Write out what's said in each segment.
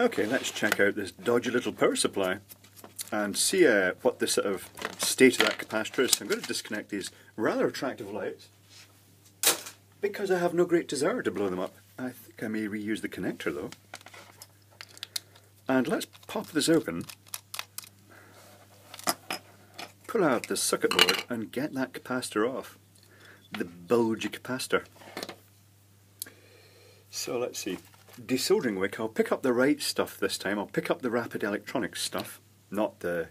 Okay, let's check out this dodgy little power supply and see uh, what the sort of state of that capacitor is. I'm going to disconnect these rather attractive lights because I have no great desire to blow them up. I think I may reuse the connector though. And let's pop this open, pull out the circuit board and get that capacitor off. The bulgy capacitor. So let's see. Desoldering wick, I'll pick up the right stuff this time. I'll pick up the Rapid Electronics stuff, not the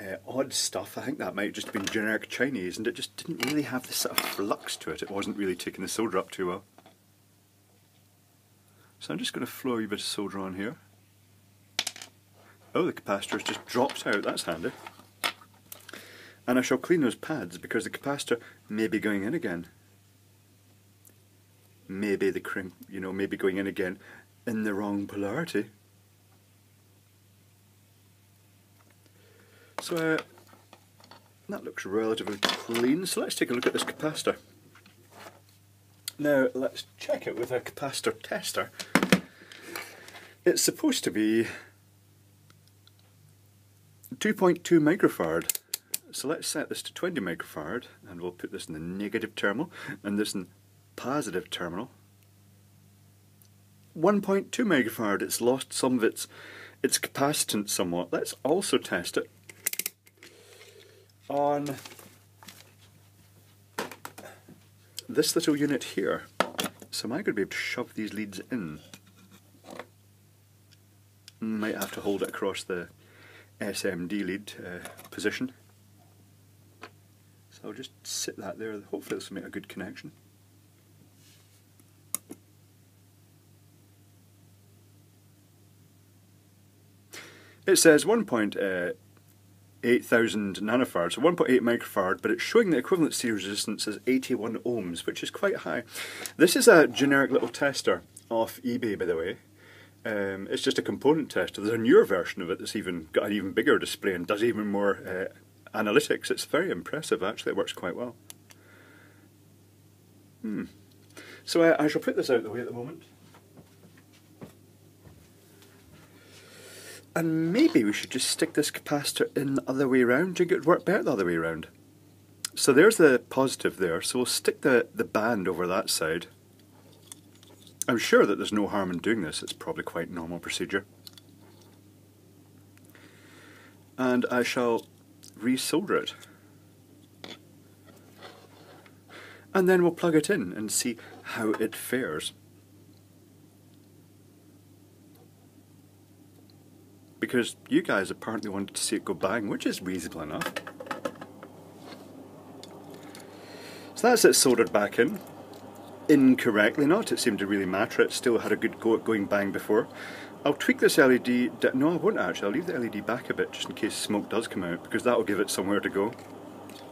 uh, odd stuff. I think that might have just been generic Chinese and it just didn't really have the sort of flux to it. It wasn't really taking the solder up too well. So I'm just going to flow a bit of solder on here. Oh, the capacitor has just dropped out, that's handy. And I shall clean those pads because the capacitor may be going in again. Maybe the crimp, you know, maybe going in again in the wrong polarity. So uh, that looks relatively clean, so let's take a look at this capacitor. Now let's check it with a capacitor tester. It's supposed to be 2.2 microfarad. So let's set this to 20 microfarad and we'll put this in the negative terminal and this in positive terminal. 1.2 megafarad, it's lost some of its, its capacitance somewhat. Let's also test it on this little unit here. So am I going to be able to shove these leads in? Might have to hold it across the SMD lead uh, position. So I'll just sit that there, hopefully this will make a good connection. It says 1.8000 uh, nanofarad, so 1.8 microfarad, but it's showing the equivalent series resistance as 81 ohms, which is quite high. This is a generic little tester off eBay, by the way. Um, it's just a component tester. There's a newer version of it that's even got an even bigger display and does even more uh, analytics. It's very impressive, actually. It works quite well. Hmm. So uh, I shall put this out of the way at the moment. And maybe we should just stick this capacitor in the other way around. Do you think it would work better the other way around? So there's the positive there, so we'll stick the, the band over that side. I'm sure that there's no harm in doing this, it's probably quite normal procedure. And I shall resolder it. And then we'll plug it in and see how it fares. Because you guys apparently wanted to see it go bang, which is reasonable enough. So that's it soldered back in. Incorrectly not, it seemed to really matter, it still had a good go at going bang before. I'll tweak this LED, no I won't actually, I'll leave the LED back a bit just in case smoke does come out, because that will give it somewhere to go.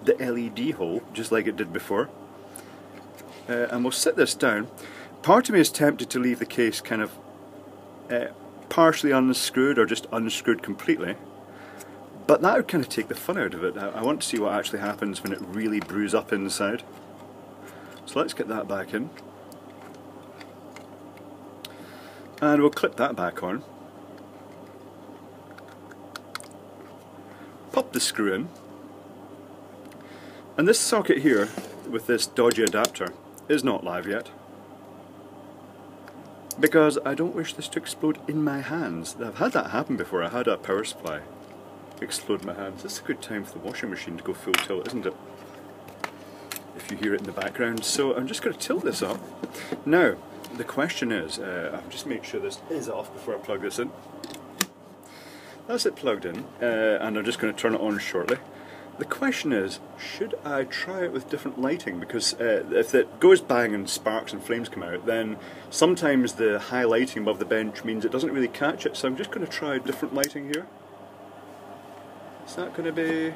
The LED hole, just like it did before. Uh, and we'll set this down. Part of me is tempted to leave the case kind of uh, partially unscrewed or just unscrewed completely. But that would kind of take the fun out of it. I, want to see what actually happens when it really brews up inside. So let's get that back in. And we'll clip that back on. Pop the screw in. And this socket here, with this dodgy adapter, is not live yet because I don't wish this to explode in my hands. I've had that happen before. I had a power supply explode in my hands. It's a good time for the washing machine to go full tilt, isn't it? If you hear it in the background. So I'm just going to tilt this up. Now, the question is, uh, I'll just make sure this is off before I plug this in. That's it plugged in, uh, and I'm just going to turn it on shortly. The question is, should I try it with different lighting? Because uh, if it goes bang and sparks and flames come out, then sometimes the high lighting above the bench means it doesn't really catch it. So I'm just going to try different lighting here. Is that going to be...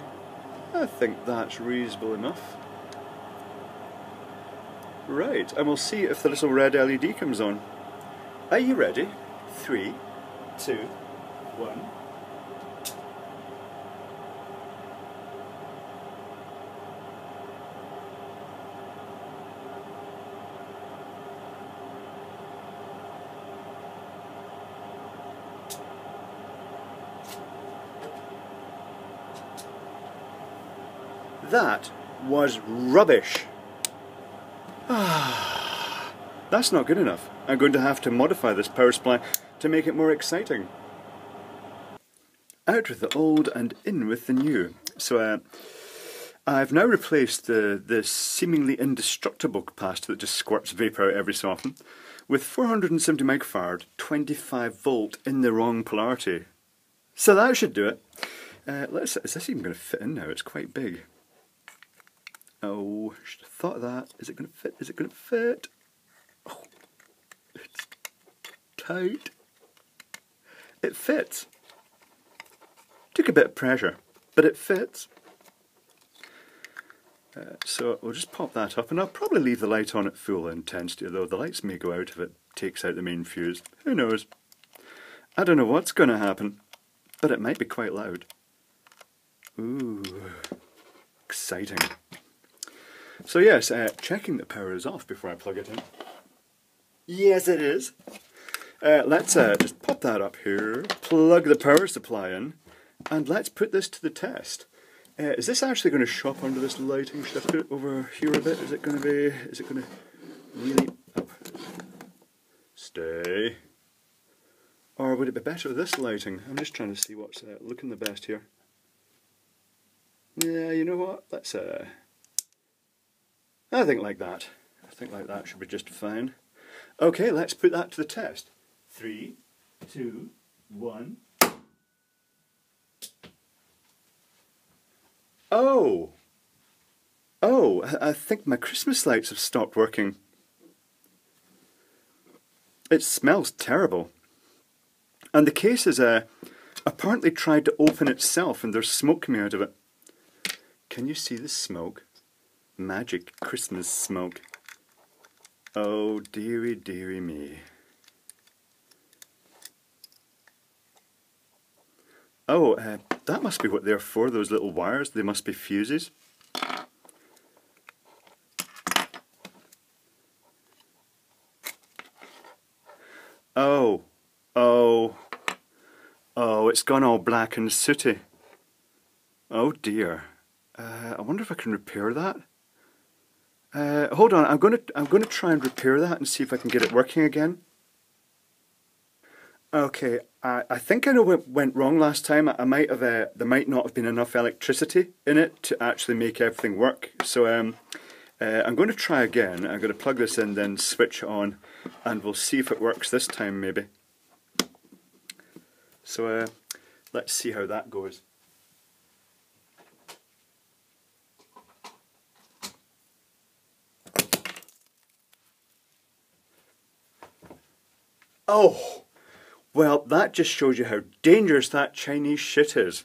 I think that's reasonable enough. Right, and we'll see if the little red LED comes on. Are you ready? Three, two, one. That was rubbish. That's not good enough. I'm going to have to modify this power supply to make it more exciting. Out with the old and in with the new. So uh, I've now replaced the, the seemingly indestructible capacitor that just squirts vapour out every so often with 470 microfarad 25 volt in the wrong polarity. So that should do it. Uh, let's, is this even going to fit in now? It's quite big. Oh, should have thought of that. Is it going to fit? Is it going to fit? Oh, it's tight. It fits. Took a bit of pressure, but it fits. Uh, so we'll just pop that up and I'll probably leave the light on at full intensity though the lights may go out if it takes out the main fuse. Who knows? I don't know what's going to happen, but it might be quite loud. Ooh, exciting. So yes, uh, checking the power is off before I plug it in. Yes it is. Uh, let's uh, just pop that up here, plug the power supply in, and let's put this to the test. Uh, is this actually going to shop under this lighting? Should I put it over here a bit? Is it going to be, is it going to really? Stay. Or would it be better with this lighting? I'm just trying to see what's uh, looking the best here. Yeah, you know what? Let's, uh, I think like that. I think like that should be just fine. Okay, let's put that to the test. Three, two, one. Oh! Oh, I think my Christmas lights have stopped working. It smells terrible. And the case is uh, apparently tried to open itself and there's smoke coming out of it. Can you see the smoke? Magic Christmas smoke. Oh, dearie, dearie me. Oh, uh, that must be what they're for, those little wires. They must be fuses. Oh, oh, oh, it's gone all black and sooty. Oh dear. Uh, I wonder if I can repair that. Uh, hold on, I'm going to I'm to try and repair that and see if I can get it working again. Okay, I, I think I know what went wrong last time. I, might have uh, there might not have been enough electricity in it to actually make everything work. So um, uh, I'm going to try again. I'm going to plug this in, then switch on, and we'll see if it works this time maybe. So uh, let's see how that goes. Oh! Well, that just shows you how dangerous that Chinese shit is.